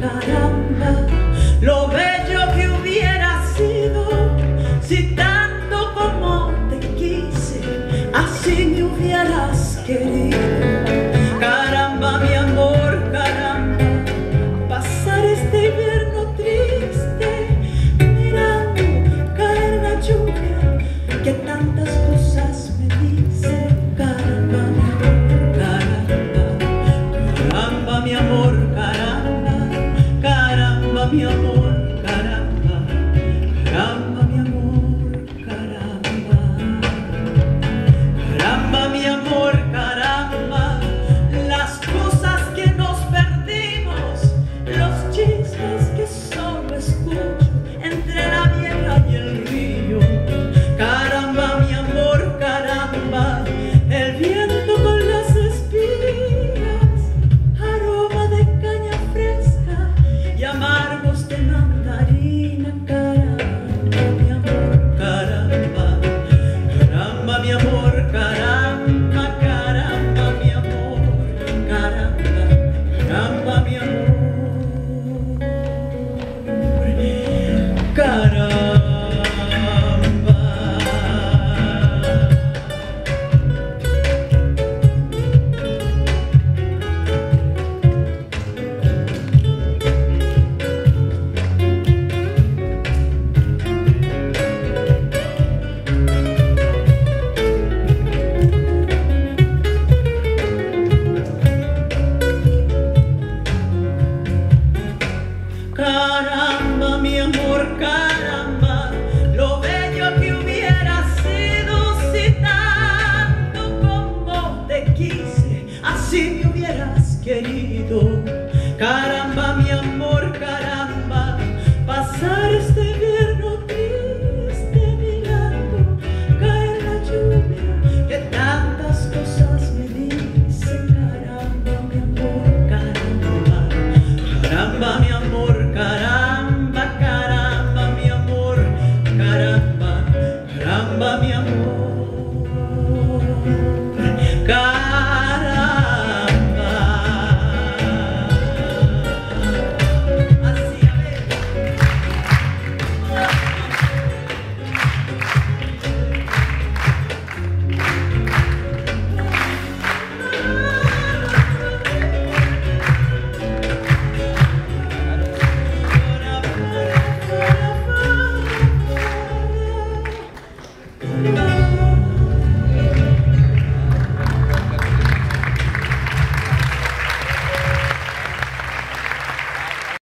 caramba, lo bello que hubiera sido si tanto como te quise, así me hubieras querido. mi amor, caramba, caramba mi amor, caramba, caramba mi amor, caramba, las cosas que nos perdimos, los chistes que solo escucho entre la vieja y el río, caramba mi amor, caramba, el viejo